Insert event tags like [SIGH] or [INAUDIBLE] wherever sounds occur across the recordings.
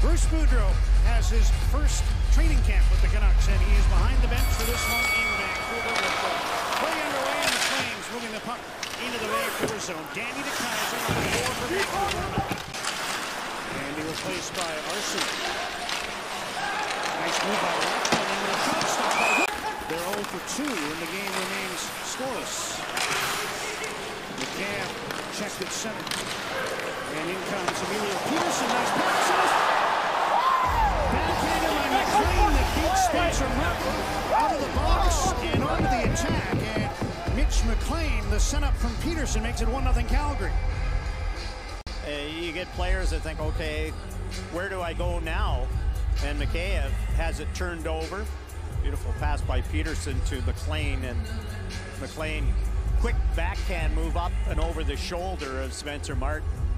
Bruce Boudreau has his first training camp with the Canucks, and he is behind the bench for this one in Vancouver. With the play underway, and the Flames moving the puck into the Vancouver zone. Danny DeKeyser on the board for Vancouver. And he replaced by Arson. Nice move by Watchman the shot stop by They're 0 for 2, and the game remains scoreless. McCann checked at center. And in comes Emilio Pettersson. Nice pass. Backhanded by McLean that beats Spencer Martin out of the box and onto the attack. And Mitch McLean, the send up from Pettersson, makes it 1-0 Calgary. Uh, you get players that think, okay, where do I go now? And Mikheyev has it turned over. Beautiful pass by Pettersson to McLean, and McLean quick backhand move up and over the shoulder of Spencer Martin.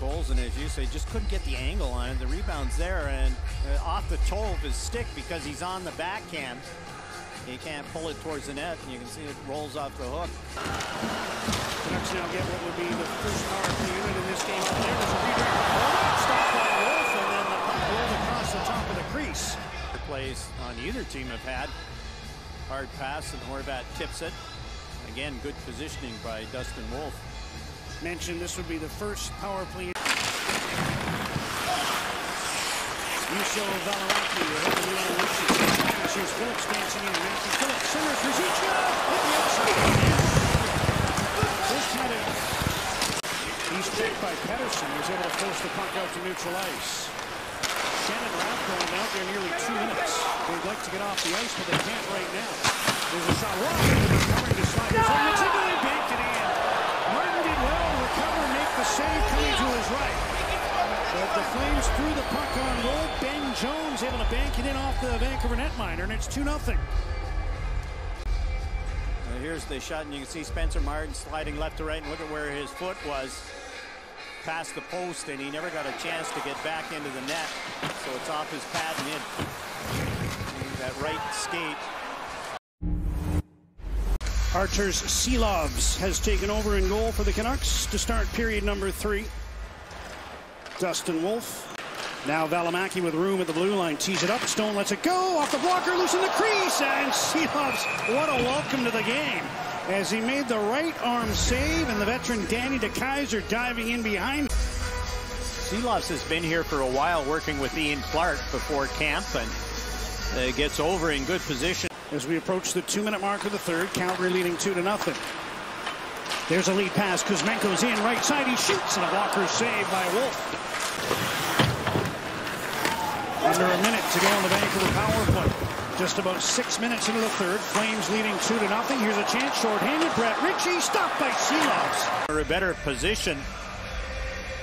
Vasily Podkolzin, as you say, just couldn't get the angle on it. The rebound's there and uh, off the toe of his stick because he's on the backhand. He can't pull it towards the net, and you can see it rolls off the hook. Canucks now get what would be the first power play unit in this game. Up there, there's a redirect. Stopped by Wolf, and then the puck rolled across the top of the crease. The plays on either team have had. Hard pass, and Horvat tips it. Again, good positioning by Dustin Wolf. Mentioned this would be the first power play. Michel Valimaki. Here's Phillips dancing in. Matthew Phillips centers. Ruzicka hit the outside. This had. He's checked by Pettersson. He's able to force the puck out to neutral ice. Shannon Rathbone out there nearly two minutes. They'd like to get off the ice, but they can't right now. There's a shot. Ross recovering to slide his own. Meticulous banked it in. Martin did well to recover, make the save his right. But the Flames threw the puck on goal. Ben Jones able to bank it in off the Vancouver netminder, and it's 2 0. Here's the shot, and you can see Spencer Martin sliding left to right, and look at where his foot was past the post, and he never got a chance to get back into the net. So it's off his pad and in. That right skate. Arturs Silovs has taken over in goal for the Canucks to start period number three. Dustin Wolf. Now Valimaki with room at the blue line. Tees it up. Stone lets it go. Off the blocker. Loose in the crease. And [LAUGHS] Silovs, what a welcome to the game. As he made the right arm save. And the veteran Danny DeKeyser diving in behind. Silovs has been here for a while working with Ian Clark before camp. And uh, gets over in good position. As we approach the two-minute mark of the third. Calgary leading two to nothing. There's a lead pass. Kuzmenko's in right side. He shoots. And a blocker save by Wolf. Under a minute to go on the Vancouver power play. Just about six minutes into the third. Flames leading two to nothing. Here's a chance. Short-handed. Brett Ritchie stopped by Silovs. A better position.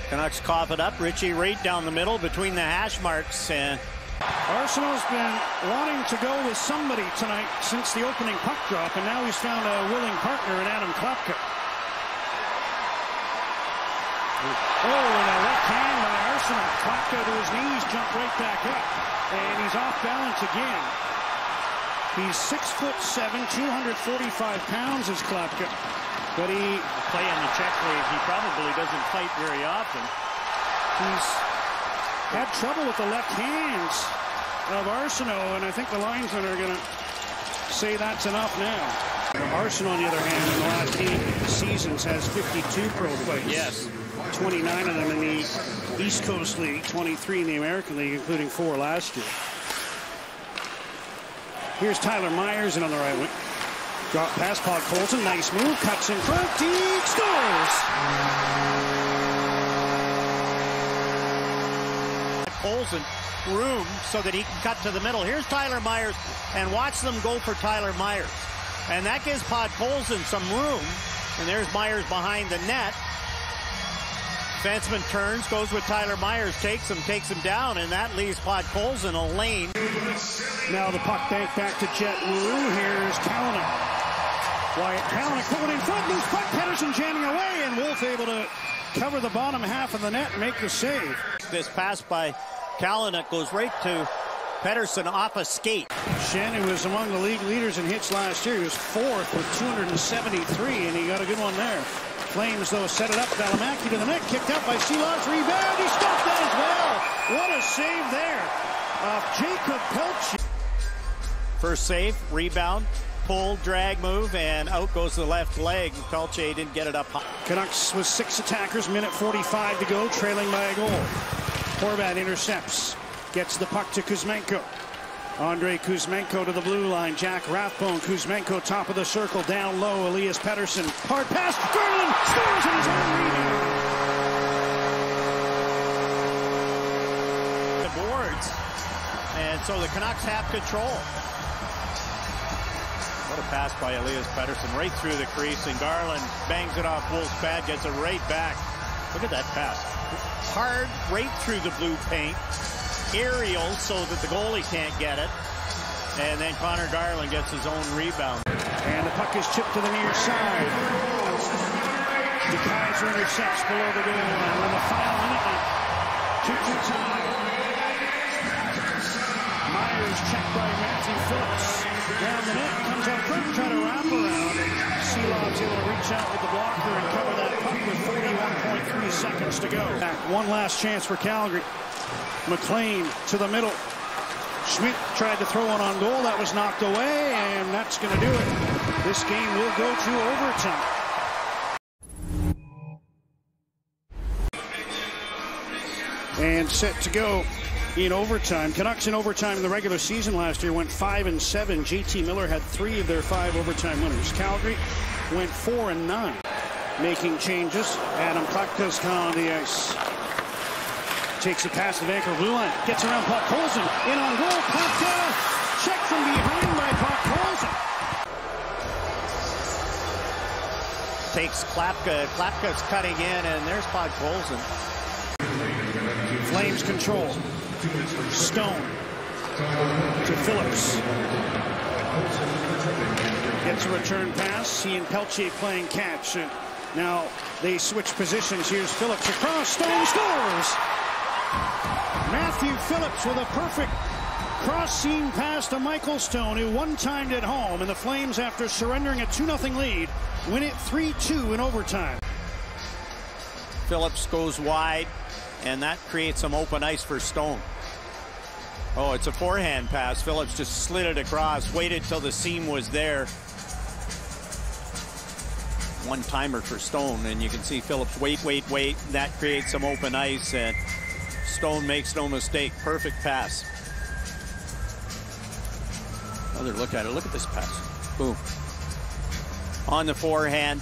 Canucks cough it up. Ritchie right down the middle between the hash marks. And Arsenault's been wanting to go with somebody tonight since the opening puck drop, and now he's found a willing partner in Adam Klapka. Oh, and a left hand by Arsenault. Klapka to his knees, jumped right back up. And he's off balance again. He's six foot seven, 245 pounds is Klapka. But he... Play in the Czech league, he probably doesn't fight very often. He's had trouble with the left hands of Arsenault, and I think the linesmen are going to say that's enough now. Arsenault, on the other hand, in the last eight seasons has 52 pro fights. Yes. 29 of them in the East Coast League, 23 in the American League, including four last year. Here's Tyler Myers in on the right wing. Drop pass, Podkolzin, nice move, cuts in front, Teague scores! Podkolzin room so that he can cut to the middle. Here's Tyler Myers, and watch them go for Tyler Myers. And that gives Podkolzin some room. And there's Myers behind the net. Fenceman turns, goes with Tyler Myers, takes him, takes him down, and that leaves Podkolzin a lane. Now the puck back back to Jett Woo. Here's Kalynuk. Wyatt Kalynuk going in front, loose puck, Pettersson jamming away, and Wolf able to cover the bottom half of the net and make the save. This pass by Kalynuk goes right to Pettersson off a skate. Schenn was among the league leaders in hits last year. He was fourth with 273, and he got a good one there. Flames, though, set it up. Valimaki to the net, kicked out by Silovs. Rebound, he stopped that as well. What a save there of Jakob Pelletier. First save, rebound, pull, drag move, and out goes the left leg. Pelletier didn't get it up high. Canucks with six attackers, minute 45 to go, trailing by a goal. Horvat intercepts, gets the puck to Kuzmenko. Andrei Kuzmenko to the blue line. Jack Rathbone. Kuzmenko top of the circle. Down low. Elias Pettersson. Hard pass. Garland scores in his own The boards. And so the Canucks have control. What a pass by Elias Pettersson right through the crease. And Garland bangs it off Wolf's pad. Gets it right back. Look at that pass. Hard right through the blue paint aerial so that the goalie can't get it. And then Conor Garland gets his own rebound. And the puck is chipped to the near side. DeKeyser intercepts below the goal line with the final minute. 2-2 tie. Myers checked by Matthew Phillips. Down the net, comes up front, try to. Silovs able to reach out with the blocker and cover that puck with 41.3 seconds to go. Back, one last chance for Calgary. McLean to the middle. Schmidt tried to throw one on goal. That was knocked away, and that's going to do it. This game will go to overtime. And set to go in overtime. Canucks in overtime in the regular season last year went 5 and 7. JT Miller had three of their five overtime winners. Calgary went 4 and 9. Making changes. Adam Klapka's on the ice. Takes it past the Vancouver blue line. Gets around Podkolzin. In on goal. Klapka. Check from behind by Podkolzin. Takes Klapka. Klapka's cutting in, and there's Podkolzin. Flames control. Stone to Phillips. Gets a return pass. He and Pelletier playing catch. And now they switch positions. Here's Phillips across. Stone scores. Matthew Phillips with a perfect cross-seam pass to Michael Stone, who one-timed at home. And the Flames, after surrendering a 2-0 lead, win it 3-2 in overtime. Phillips goes wide, and that creates some open ice for Stone. Oh, it's a forehand pass. Phillips just slid it across, waited till the seam was there. One timer for Stone, and you can see Phillips wait, wait, wait. That creates some open ice, and Stone makes no mistake. Perfect pass. Another look at it. Look at this pass. Boom. On the forehand.